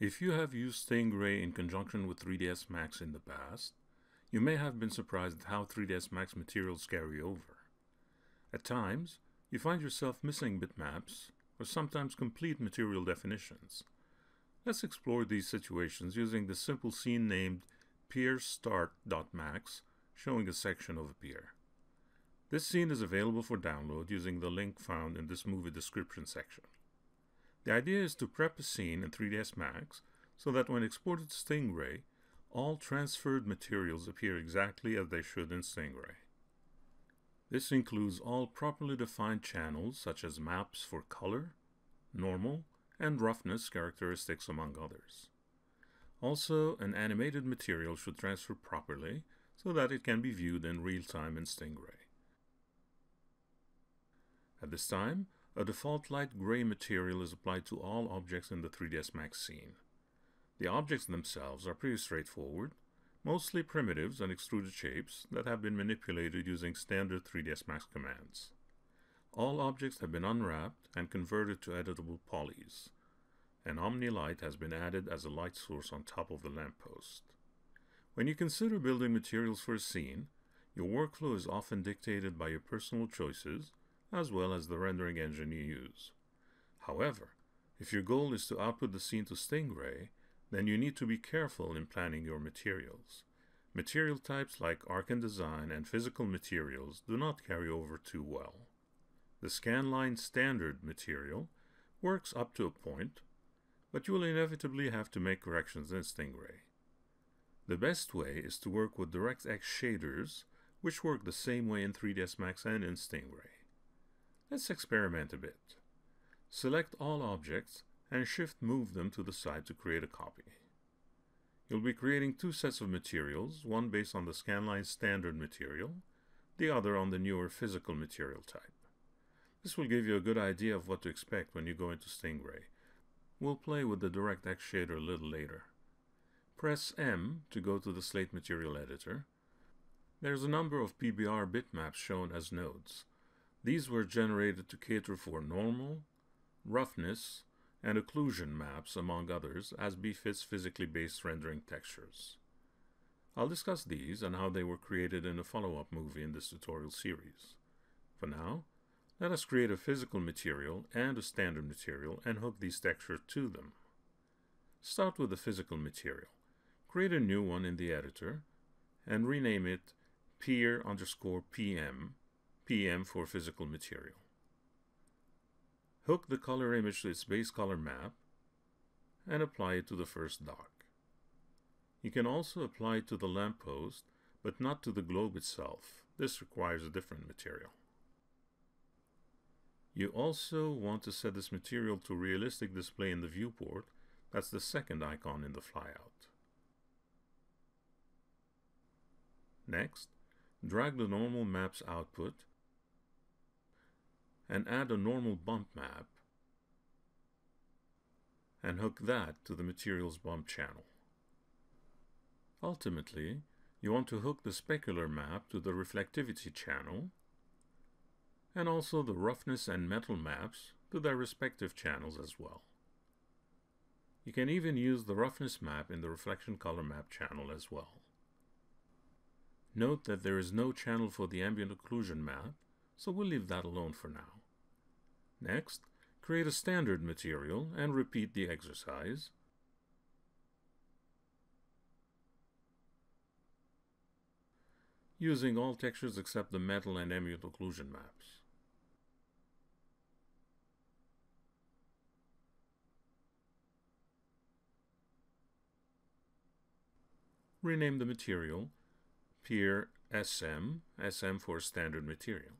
If you have used Stingray in conjunction with 3ds Max in the past, you may have been surprised at how 3ds Max materials carry over. At times, you find yourself missing bitmaps or sometimes complete material definitions. Let's explore these situations using the simple scene named pierstart.max showing a section of a pier. This scene is available for download using the link found in this movie description section. The idea is to prep a scene in 3ds Max so that when exported to Stingray, all transferred materials appear exactly as they should in Stingray. This includes all properly defined channels such as maps for color, normal, and roughness characteristics among others. Also, an animated material should transfer properly so that it can be viewed in real time in Stingray. At this time, a default light gray material is applied to all objects in the 3ds Max scene. The objects themselves are pretty straightforward, mostly primitives and extruded shapes that have been manipulated using standard 3ds Max commands. All objects have been unwrapped and converted to editable polys. An omni-light has been added as a light source on top of the lamppost. When you consider building materials for a scene, your workflow is often dictated by your personal choices as well as the rendering engine you use. However, if your goal is to output the scene to Stingray, then you need to be careful in planning your materials. Material types like Arch and Design and physical materials do not carry over too well. The scanline standard material works up to a point, but you will inevitably have to make corrections in Stingray. The best way is to work with DirectX shaders, which work the same way in 3ds Max and in Stingray. Let's experiment a bit. Select all objects and shift move them to the side to create a copy. You'll be creating two sets of materials, one based on the scanline standard material, the other on the newer physical material type. This will give you a good idea of what to expect when you go into Stingray. We'll play with the DirectX shader a little later. Press M to go to the slate material editor. There's a number of PBR bitmaps shown as nodes. These were generated to cater for normal, roughness, and occlusion maps, among others, as befits physically based rendering textures. I'll discuss these and how they were created in a follow-up movie in this tutorial series. For now, let us create a physical material and a standard material and hook these textures to them. Start with the physical material. Create a new one in the editor and rename it pier underscore pm PM for physical material. Hook the color image to its base color map and apply it to the first dock. You can also apply it to the lamppost, but not to the globe itself. This requires a different material. You also want to set this material to realistic display in the viewport. That's the second icon in the flyout. Next, drag the normal map's output and add a normal bump map and hook that to the materials bump channel. Ultimately, you want to hook the specular map to the reflectivity channel and also the roughness and metal maps to their respective channels as well. You can even use the roughness map in the reflection color map channel as well. Note that there is no channel for the ambient occlusion map, so we'll leave that alone for now. Next, create a standard material and repeat the exercise. using all textures except the metal and ambient occlusion maps. Rename the material Pier SM, SM for standard material.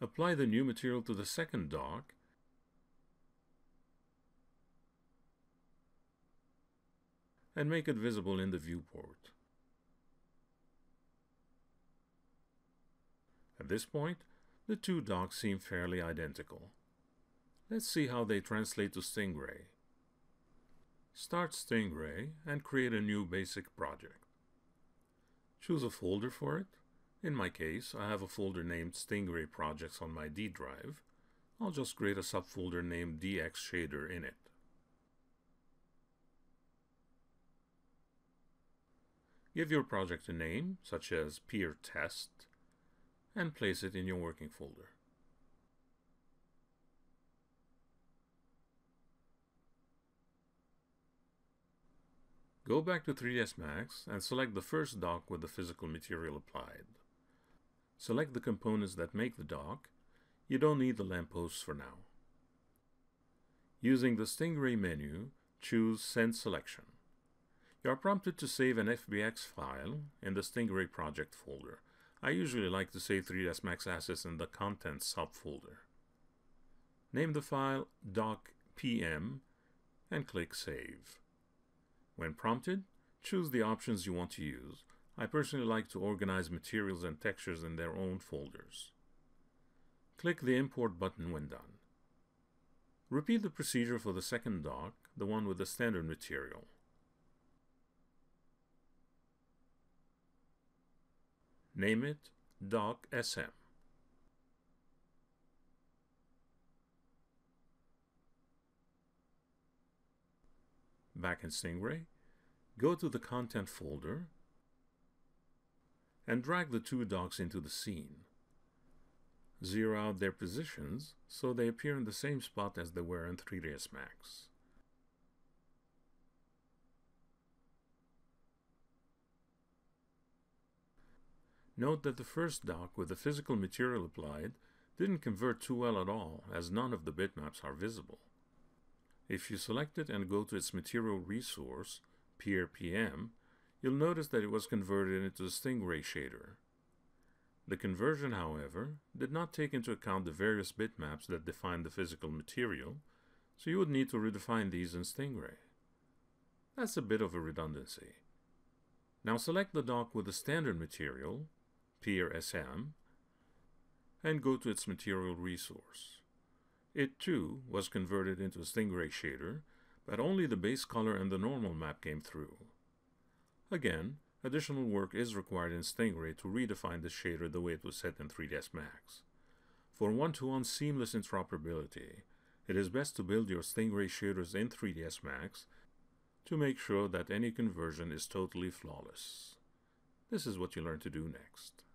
Apply the new material to the second dock and make it visible in the viewport. At this point, the two docks seem fairly identical. Let's see how they translate to Stingray. Start Stingray and create a new basic project. Choose a folder for it in my case, I have a folder named Stingray Projects on my D drive. I'll just create a subfolder named DX Shader in it. Give your project a name, such as pier test, and place it in your working folder. Go back to 3ds Max and select the first dock with the physical material applied. Select the components that make the dock. You don't need the lampposts for now. Using the Stingray menu, choose Send Selection. You are prompted to save an FBX file in the Stingray project folder. I usually like to save 3ds Max assets in the Contents subfolder. Name the file dock.pm and click Save. When prompted, choose the options you want to use. I personally like to organize materials and textures in their own folders. Click the Import button when done. Repeat the procedure for the second dock, the one with the standard material. Name it Dock SM. Back in Stingray, go to the Content folder and drag the two docks into the scene. Zero out their positions so they appear in the same spot as they were in 3ds Max. Note that the first dock with the physical material applied didn't convert too well at all, as none of the bitmaps are visible. If you select it and go to its material resource, Pier PM, you'll notice that it was converted into a Stingray shader. The conversion, however, did not take into account the various bitmaps that define the physical material, so you would need to redefine these in Stingray. That's a bit of a redundancy. Now select the dock with the standard material, Pier SM, and go to its material resource. It too was converted into a Stingray shader, but only the base color and the normal map came through. Again, additional work is required in Stingray to redefine the shader the way it was set in 3ds Max. For one-to-one -one seamless interoperability, it is best to build your Stingray shaders in 3ds Max to make sure that any conversion is totally flawless. This is what you learn to do next.